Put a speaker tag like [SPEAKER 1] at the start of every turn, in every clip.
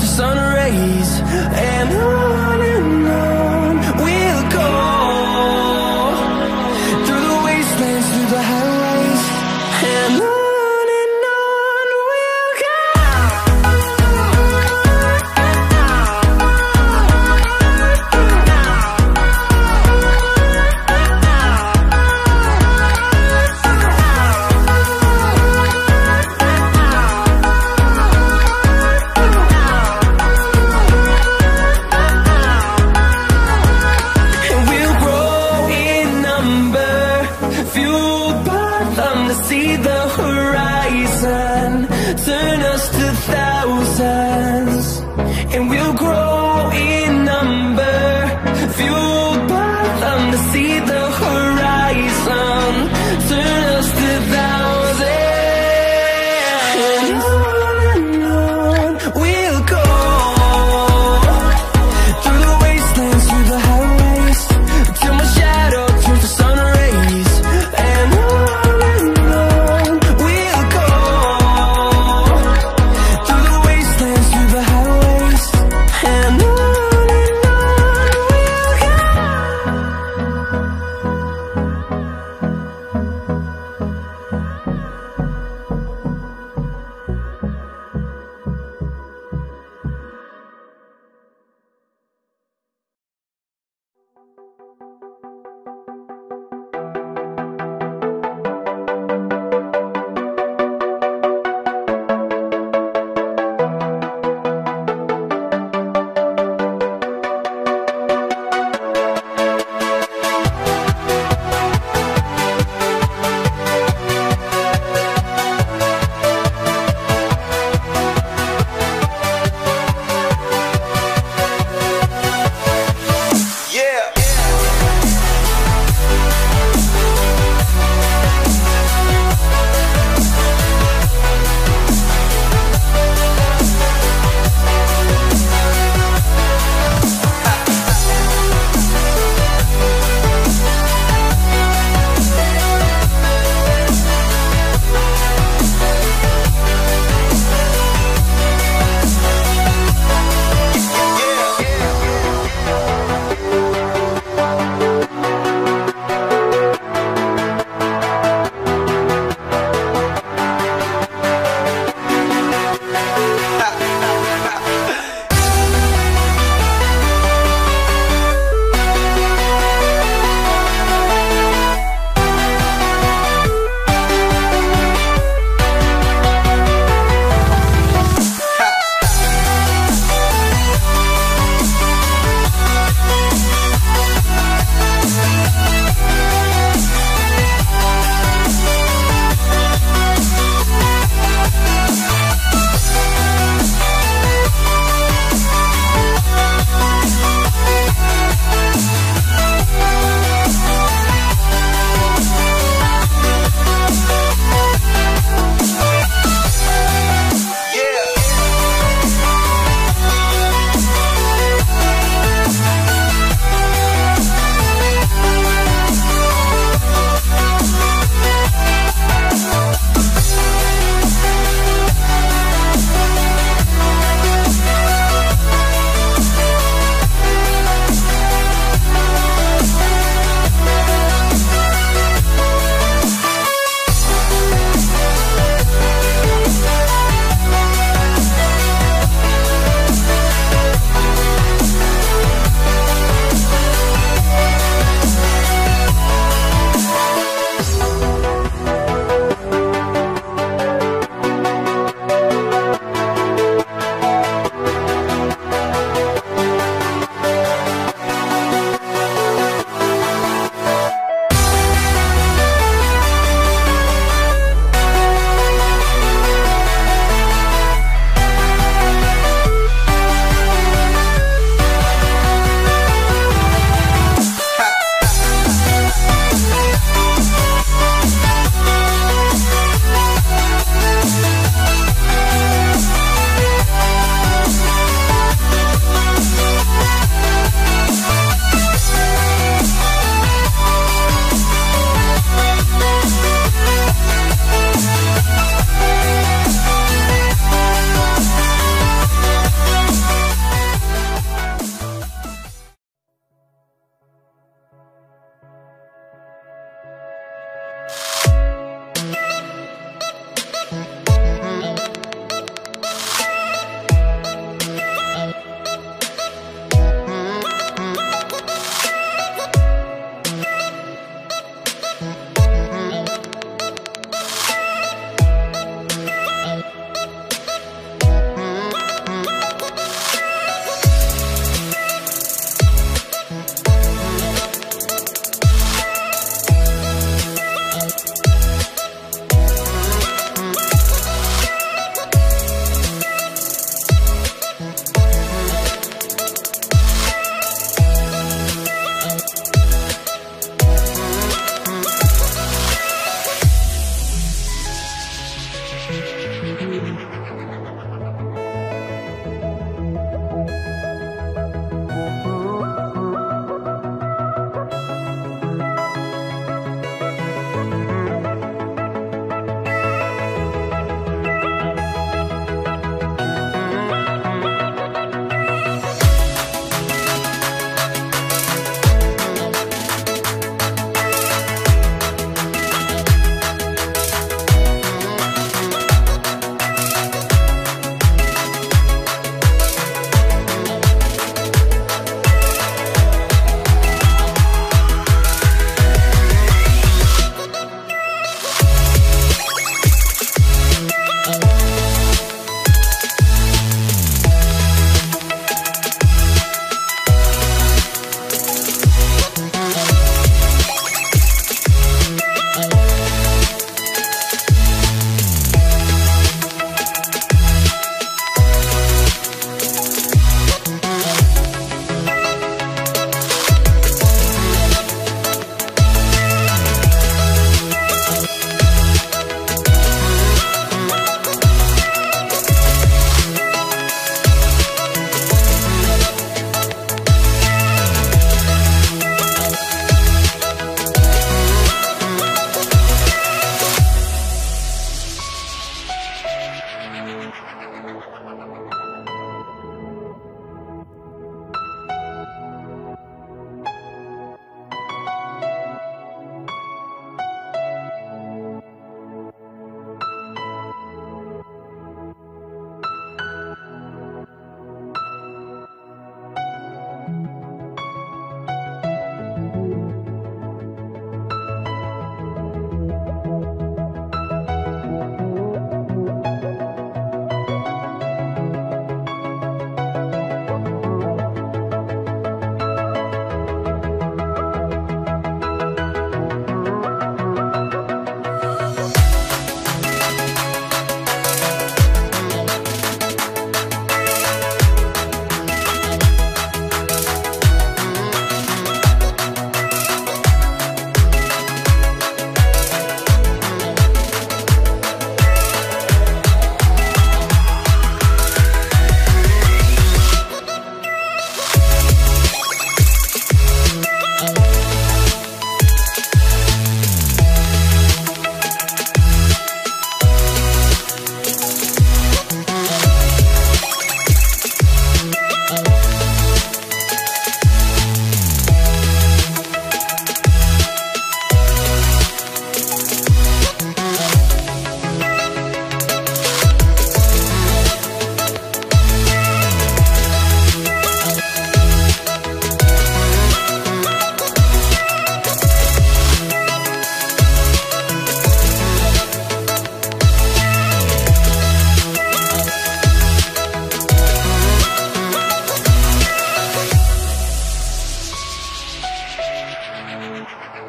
[SPEAKER 1] the sun rays and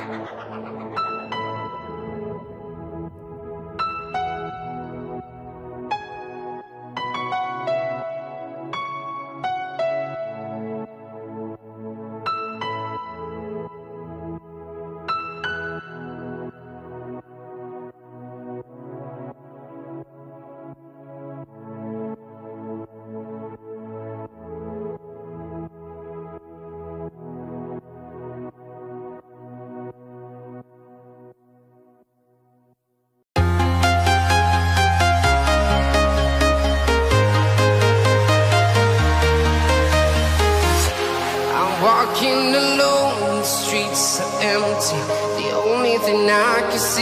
[SPEAKER 1] thank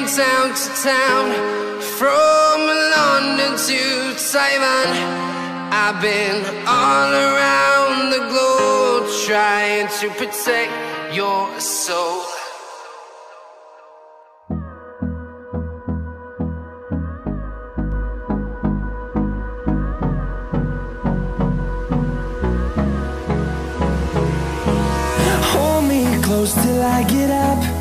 [SPEAKER 2] from town to town, from London to Taiwan. I've been all around the globe trying to protect your soul.
[SPEAKER 1] Hold me close till I get up.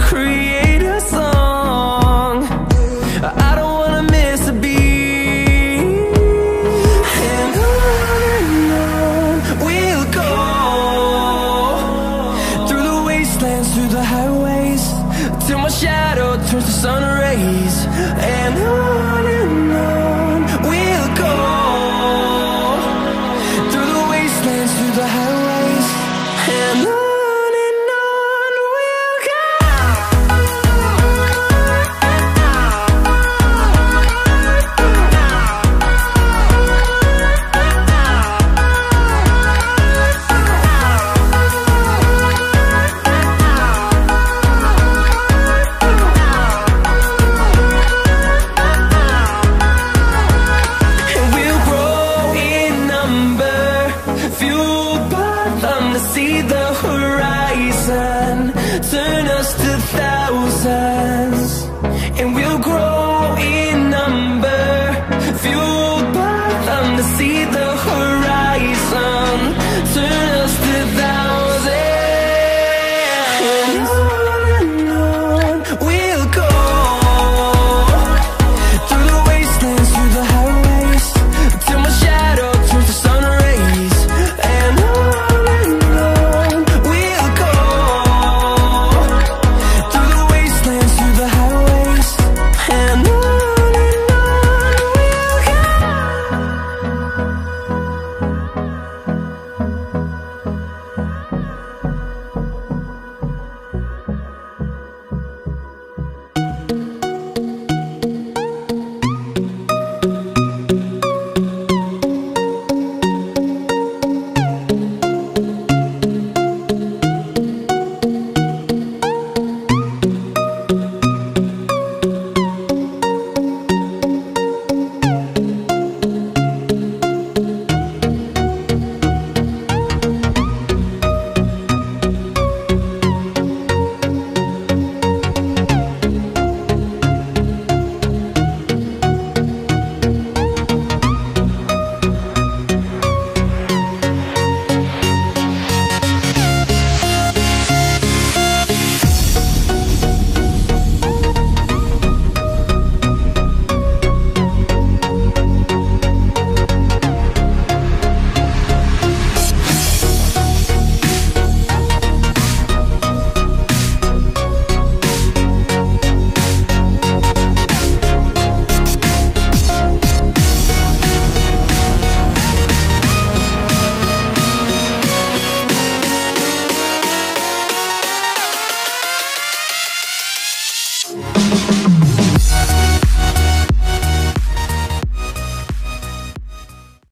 [SPEAKER 1] create